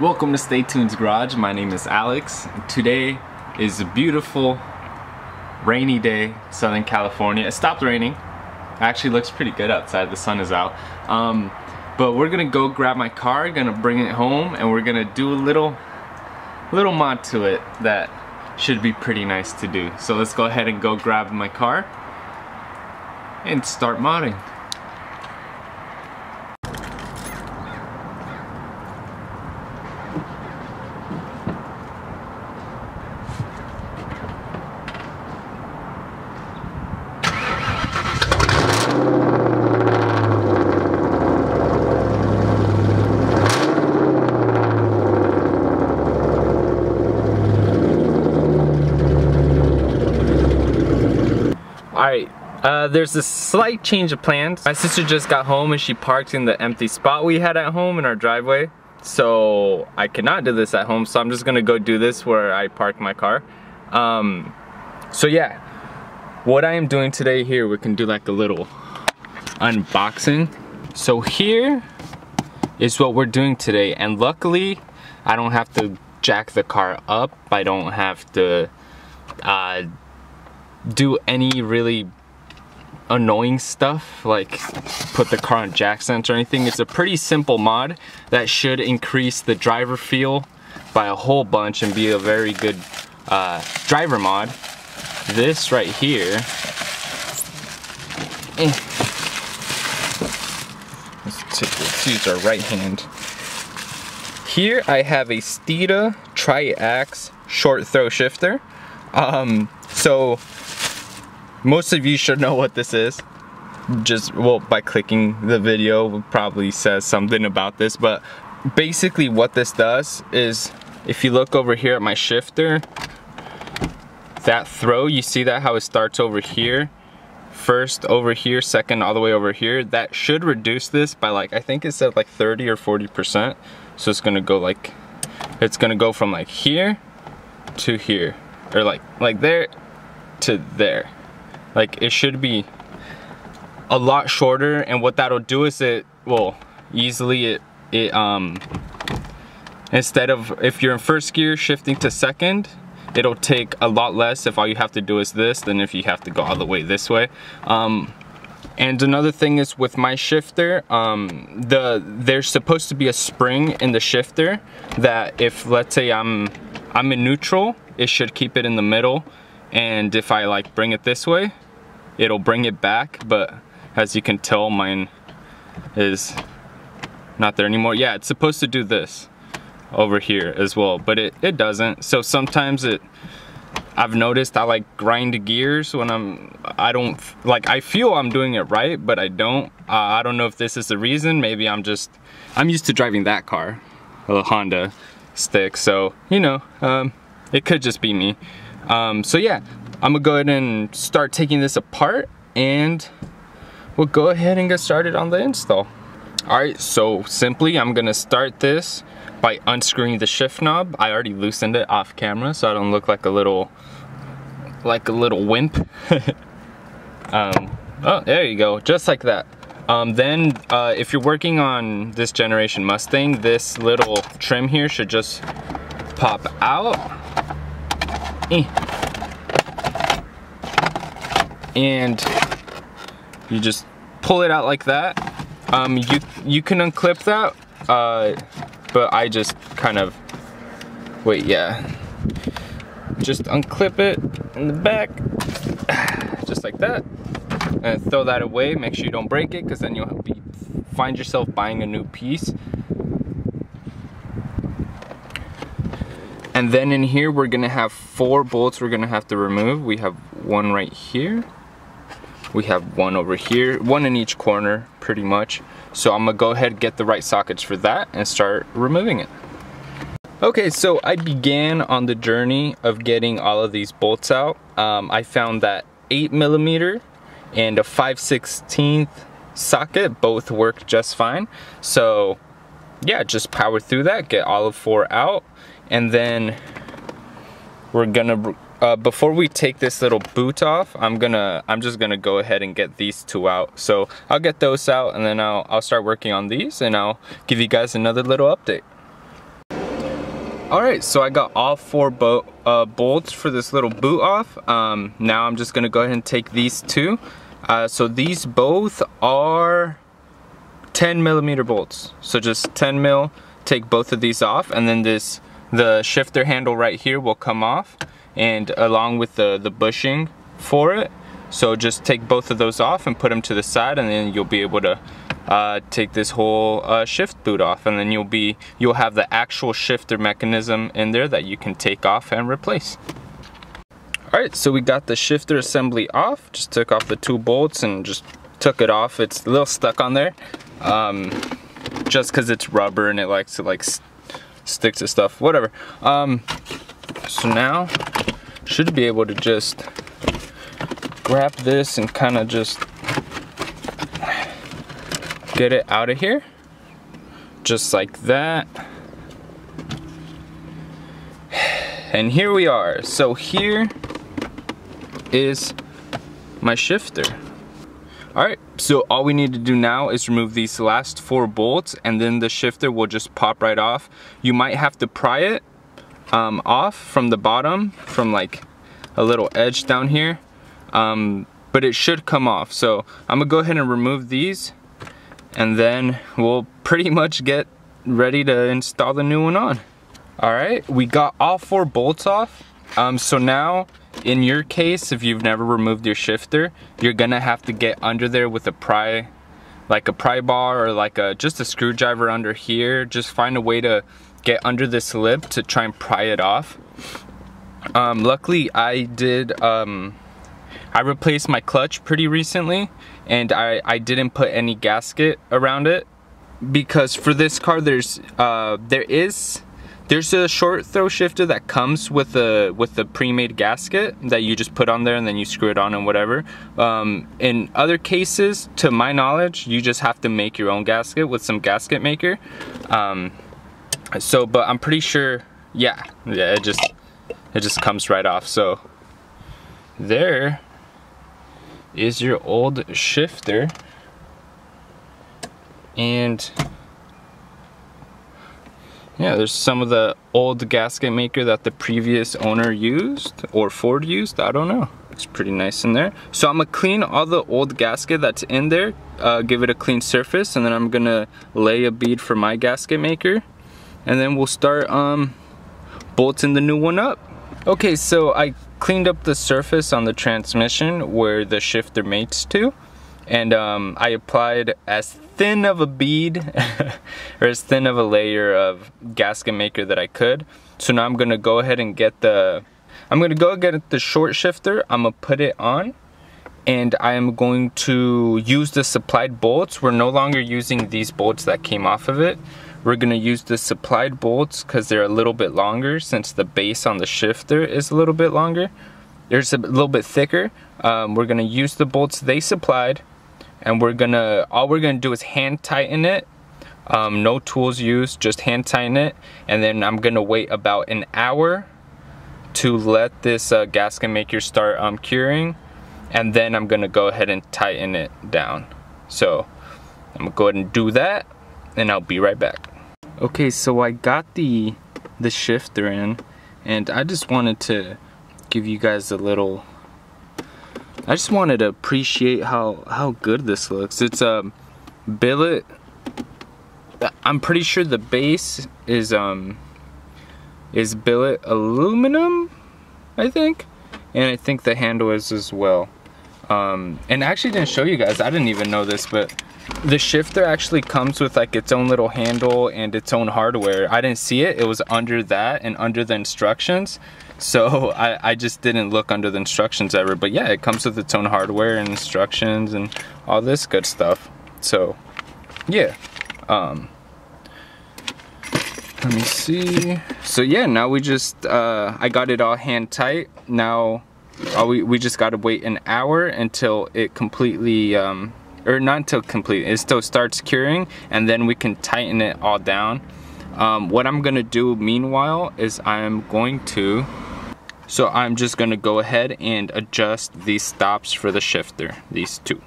Welcome to Stay Tuned's Garage. My name is Alex. Today is a beautiful rainy day, Southern California. It stopped raining. Actually looks pretty good outside. The sun is out. Um, but we're gonna go grab my car, gonna bring it home, and we're gonna do a little, little mod to it that should be pretty nice to do. So let's go ahead and go grab my car and start modding. Alright, uh, there's a slight change of plans. My sister just got home and she parked in the empty spot we had at home in our driveway. So I cannot do this at home, so I'm just gonna go do this where I park my car. Um, so yeah, what I am doing today here, we can do like a little unboxing. So here is what we're doing today, and luckily I don't have to jack the car up. I don't have to uh, do any really annoying stuff like put the car on jack sense or anything. It's a pretty simple mod that should increase the driver feel by a whole bunch and be a very good uh, driver mod. This right here, eh. let's, use our right hand. Here I have a Steeda Tri-Ax short throw shifter. Um, so most of you should know what this is. Just, well, by clicking the video probably says something about this, but basically what this does is, if you look over here at my shifter, that throw, you see that how it starts over here? First over here, second all the way over here. That should reduce this by like, I think it said like 30 or 40%. So it's gonna go like, it's gonna go from like here to here. Or like, like there to there. Like it should be a lot shorter and what that'll do is it will easily it it um instead of if you're in first gear shifting to second it'll take a lot less if all you have to do is this than if you have to go all the way this way. Um and another thing is with my shifter um the there's supposed to be a spring in the shifter that if let's say i'm i'm in neutral it should keep it in the middle and if I like bring it this way it'll bring it back but as you can tell mine is not there anymore. Yeah it's supposed to do this over here as well but it, it doesn't. So sometimes it I've noticed I like grind gears when I'm I don't like I feel I'm doing it right but I don't. Uh, I don't know if this is the reason. Maybe I'm just I'm used to driving that car a Honda stick. So you know um, it could just be me um, so yeah, I'm gonna go ahead and start taking this apart and we'll go ahead and get started on the install. All right, so simply I'm gonna start this by unscrewing the shift knob. I already loosened it off camera so I don't look like a little, like a little wimp. um, oh, there you go, just like that. Um, then uh, if you're working on this generation Mustang, this little trim here should just pop out. And you just pull it out like that. Um, you, you can unclip that, uh, but I just kind of, wait, yeah. Just unclip it in the back, just like that. And throw that away, make sure you don't break it, because then you'll be, find yourself buying a new piece. And then in here, we're gonna have four bolts we're gonna have to remove. We have one right here. We have one over here, one in each corner, pretty much. So I'm gonna go ahead and get the right sockets for that and start removing it. Okay, so I began on the journey of getting all of these bolts out. Um, I found that 8 millimeter and a 5 16th socket both work just fine. So yeah, just power through that, get all of four out, and then we're gonna uh, before we take this little boot off I'm gonna I'm just gonna go ahead and get these two out so I'll get those out and then I'll, I'll start working on these and I'll give you guys another little update Alright, so I got all four bo uh, bolts for this little boot off. Um, now I'm just gonna go ahead and take these two. Uh, so these both are 10 millimeter bolts. So just 10 mil, take both of these off and then this, the shifter handle right here will come off and along with the, the bushing for it. So just take both of those off and put them to the side and then you'll be able to uh, take this whole uh, shift boot off and then you'll be you'll have the actual shifter mechanism in there that you can take off and replace. Alright, so we got the shifter assembly off, just took off the two bolts and just took it off. It's a little stuck on there, um, just because it's rubber and it likes to like stick to stuff, whatever. Um, so now, should be able to just grab this and kind of just get it out of here. Just like that. And here we are. So here is my shifter alright so all we need to do now is remove these last four bolts and then the shifter will just pop right off you might have to pry it um, off from the bottom from like a little edge down here um, but it should come off so I'm gonna go ahead and remove these and then we'll pretty much get ready to install the new one on. All right, we got all four bolts off. Um, so now, in your case, if you've never removed your shifter, you're gonna have to get under there with a pry, like a pry bar or like a just a screwdriver under here. Just find a way to get under this lip to try and pry it off. Um, luckily, I did, um, I replaced my clutch pretty recently and I, I didn't put any gasket around it because for this car there's uh, there is there's a short throw shifter that comes with the with the pre-made gasket that you just put on there and then you screw it on and whatever. Um, in other cases, to my knowledge, you just have to make your own gasket with some gasket maker. Um, so, but I'm pretty sure, yeah, yeah, it just it just comes right off. So there is your old shifter and yeah there's some of the old gasket maker that the previous owner used or Ford used I don't know. It's pretty nice in there. So I'm gonna clean all the old gasket that's in there uh, give it a clean surface and then I'm gonna lay a bead for my gasket maker. And then we'll start um, bolting the new one up. Okay so I cleaned up the surface on the transmission where the shifter mates to and um, I applied as thin of a bead or as thin of a layer of gasket maker that I could. So now I'm gonna go ahead and get the I'm gonna go get the short shifter. I'm gonna put it on and I am going to use the supplied bolts. We're no longer using these bolts that came off of it. We're gonna use the supplied bolts because they're a little bit longer since the base on the shifter is a little bit longer. There's a little bit thicker. Um, we're gonna use the bolts they supplied and we're gonna, all we're gonna do is hand tighten it. Um, no tools used, just hand tighten it. And then I'm gonna wait about an hour to let this uh, gasket maker start um, curing. And then I'm gonna go ahead and tighten it down. So I'm gonna go ahead and do that and I'll be right back. Okay, so I got the the shifter in and I just wanted to give you guys a little I just wanted to appreciate how how good this looks. It's a um, billet. I'm pretty sure the base is um is billet aluminum I think and I think the handle is as well. Um, and I actually didn't show you guys. I didn't even know this but the shifter actually comes with like its own little handle and its own hardware. I didn't see it, it was under that and under the instructions. So I, I just didn't look under the instructions ever. But yeah, it comes with its own hardware and instructions and all this good stuff. So yeah. Um, let me see. So yeah, now we just, uh, I got it all hand tight. Now we, we just gotta wait an hour until it completely um, or not until complete, it still starts curing and then we can tighten it all down. Um, what I'm gonna do meanwhile is I'm going to, so I'm just gonna go ahead and adjust these stops for the shifter, these two.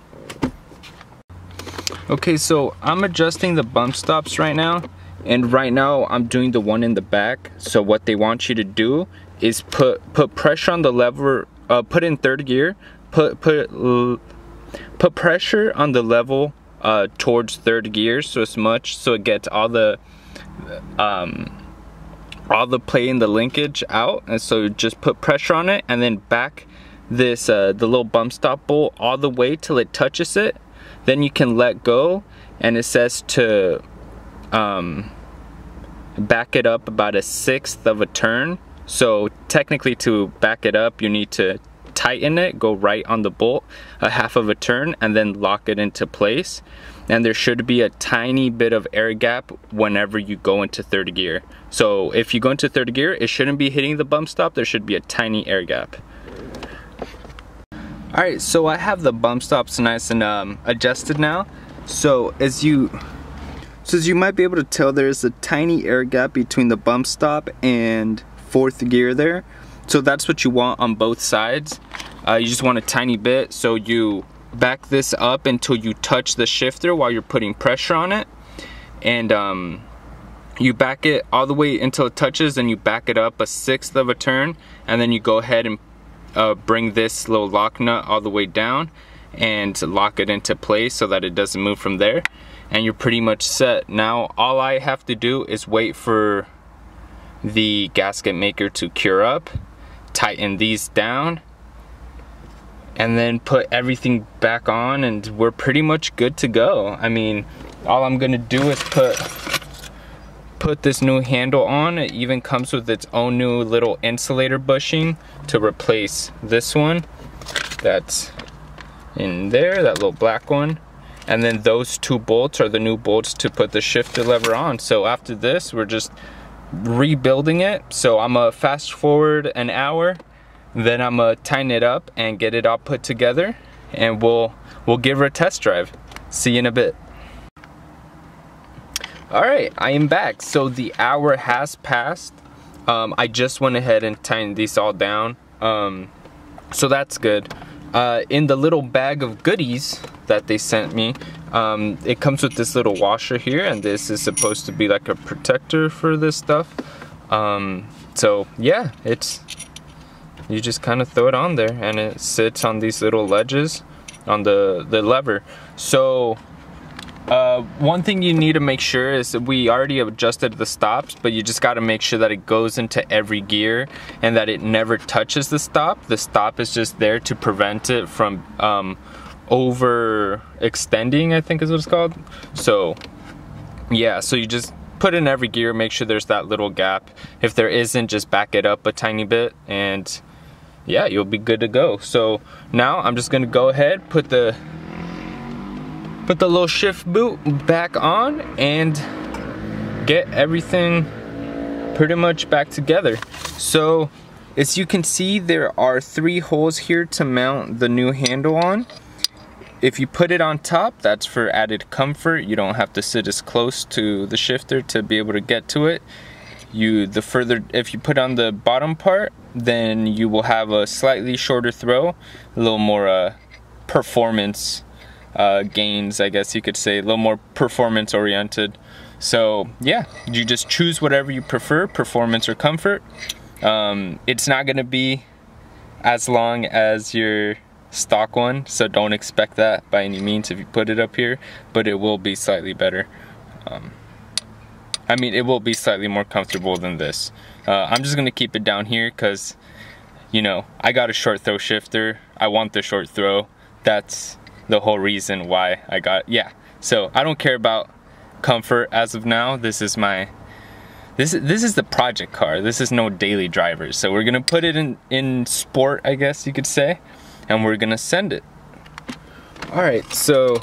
Okay, so I'm adjusting the bump stops right now and right now I'm doing the one in the back so what they want you to do is put put pressure on the lever uh, put in third gear put put put pressure on the level uh, towards third gear so as much so it gets all the um, all the play in the linkage out and so just put pressure on it and then back this uh, the little bump stop bolt all the way till it touches it. Then you can let go and it says to um, back it up about a sixth of a turn. So technically to back it up you need to tighten it go right on the bolt a half of a turn and then lock it into place and there should be a tiny bit of air gap whenever you go into third gear so if you go into third gear it shouldn't be hitting the bump stop there should be a tiny air gap Alright, so I have the bump stops nice and um, adjusted now. So as you so as you might be able to tell there's a tiny air gap between the bump stop and fourth gear there. So that's what you want on both sides. Uh, you just want a tiny bit so you back this up until you touch the shifter while you're putting pressure on it. And um, you back it all the way until it touches and you back it up a sixth of a turn and then you go ahead and uh, bring this little lock nut all the way down and lock it into place so that it doesn't move from there and you're pretty much set now all I have to do is wait for the gasket maker to cure up tighten these down and then put everything back on and we're pretty much good to go I mean all I'm gonna do is put put this new handle on. It even comes with its own new little insulator bushing to replace this one that's in there, that little black one. And then those two bolts are the new bolts to put the shifter lever on. So after this, we're just rebuilding it. So I'm gonna fast forward an hour, then I'm gonna tighten it up and get it all put together and we'll, we'll give her a test drive. See you in a bit. All right, I am back. So the hour has passed. Um, I just went ahead and tightened these all down. Um, so that's good. Uh, in the little bag of goodies that they sent me, um, it comes with this little washer here, and this is supposed to be like a protector for this stuff. Um, so yeah, it's you just kind of throw it on there, and it sits on these little ledges on the the lever. So uh, one thing you need to make sure is we already adjusted the stops, but you just got to make sure that it goes into every gear and that it never touches the stop. The stop is just there to prevent it from um, over extending, I think is what it's called. So yeah, so you just put in every gear, make sure there's that little gap. If there isn't, just back it up a tiny bit and yeah, you'll be good to go. So now I'm just gonna go ahead, put the put the little shift boot back on and get everything pretty much back together. So as you can see there are three holes here to mount the new handle on. If you put it on top that's for added comfort. You don't have to sit as close to the shifter to be able to get to it. You the further if you put on the bottom part then you will have a slightly shorter throw, a little more uh, performance uh, gains, I guess you could say, a little more performance oriented. So yeah, you just choose whatever you prefer, performance or comfort. Um, it's not gonna be as long as your stock one, so don't expect that by any means if you put it up here, but it will be slightly better. Um, I mean, it will be slightly more comfortable than this. Uh, I'm just gonna keep it down here because, you know, I got a short throw shifter. I want the short throw. That's the whole reason why I got yeah. So I don't care about comfort as of now. This is my this is this is the project car. This is no daily driver. So we're gonna put it in in sport I guess you could say and we're gonna send it. All right so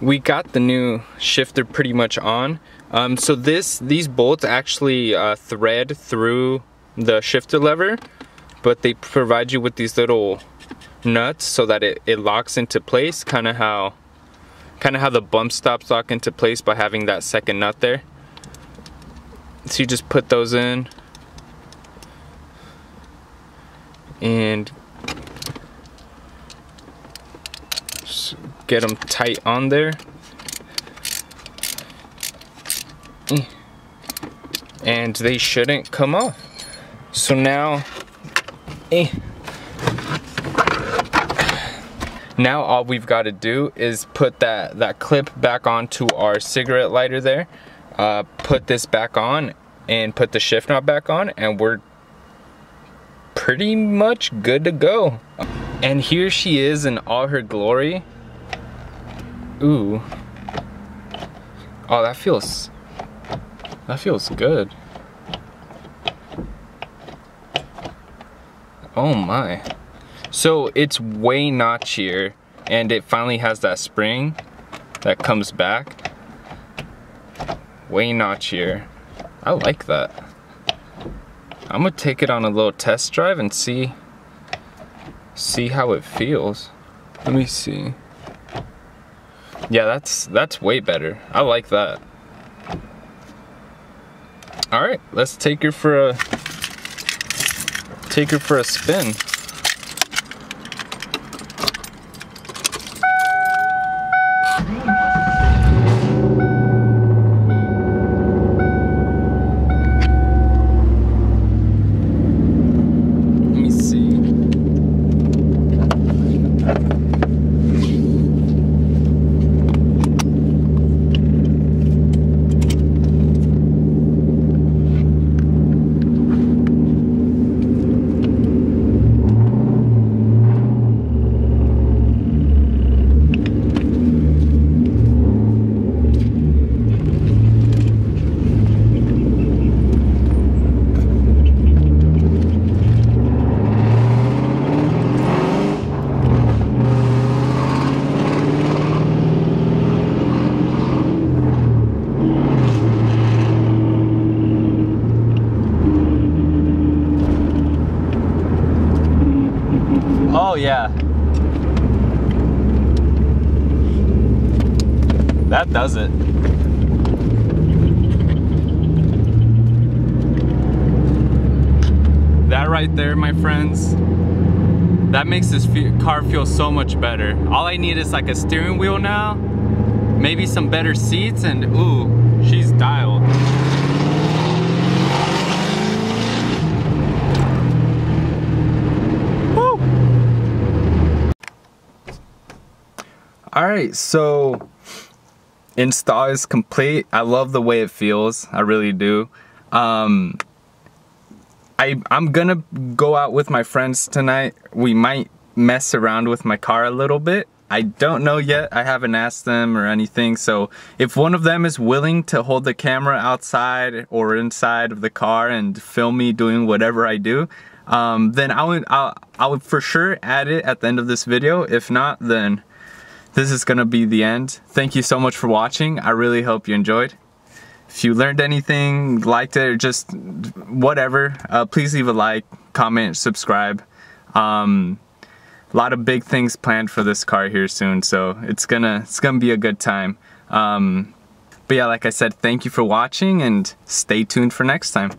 we got the new shifter pretty much on. Um, so this these bolts actually uh, thread through the shifter lever but they provide you with these little nuts so that it, it locks into place kind of how kind of how the bump stops lock into place by having that second nut there so you just put those in and get them tight on there and they shouldn't come off. So now, eh. Now all we've got to do is put that, that clip back onto our cigarette lighter there, uh, put this back on and put the shift knob back on and we're pretty much good to go. And here she is in all her glory. Ooh. Oh, that feels, that feels good. Oh my. So it's way notchier and it finally has that spring that comes back. Way notchier. I like that. I'm gonna take it on a little test drive and see see how it feels. Let me see. Yeah, that's that's way better. I like that. All right, let's take her for a take her for a spin. Oh yeah. That does it. That right there, my friends, that makes this car feel so much better. All I need is like a steering wheel now, maybe some better seats, and ooh, she's dialed. All right, so install is complete. I love the way it feels. I really do. Um, I, I'm gonna go out with my friends tonight. We might mess around with my car a little bit. I don't know yet. I haven't asked them or anything. So if one of them is willing to hold the camera outside or inside of the car and film me doing whatever I do, um, then I would I'll, I would for sure add it at the end of this video. If not, then this is gonna be the end. Thank you so much for watching. I really hope you enjoyed. If you learned anything, liked it, or just whatever, uh, please leave a like, comment, subscribe. Um, a lot of big things planned for this car here soon, so it's gonna it's gonna be a good time. Um, but yeah, like I said, thank you for watching and stay tuned for next time.